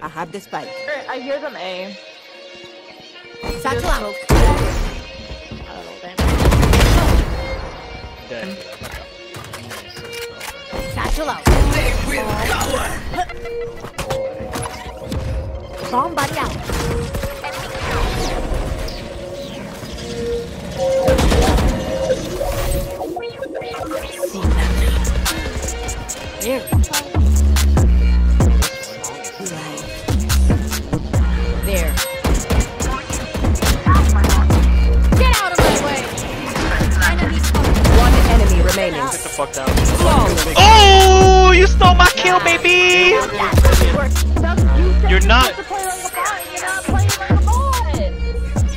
I have the spike. I hear them A. Satchel out. Satchel out. Bomb buddy out. There. Remaining. Get the fuck down. Oh, you stole my kill, baby! You're not.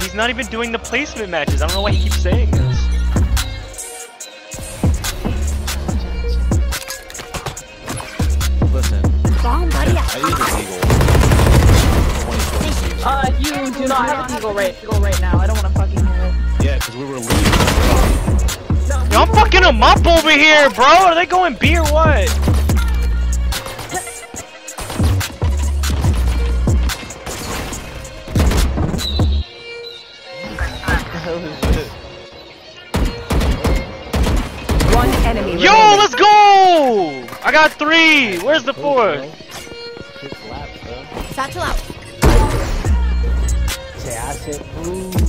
He's not even doing the placement matches. I don't know why he keeps saying this. Listen, Bomb. I use a Eagle. Uh, you do not have to go right, go right now. I don't want to fucking Yo, I'm fucking them up over here, bro. Are they going B or what? One enemy Yo, remaining. let's go! I got three. Where's the fourth? Satchel out. Se hace. Uh,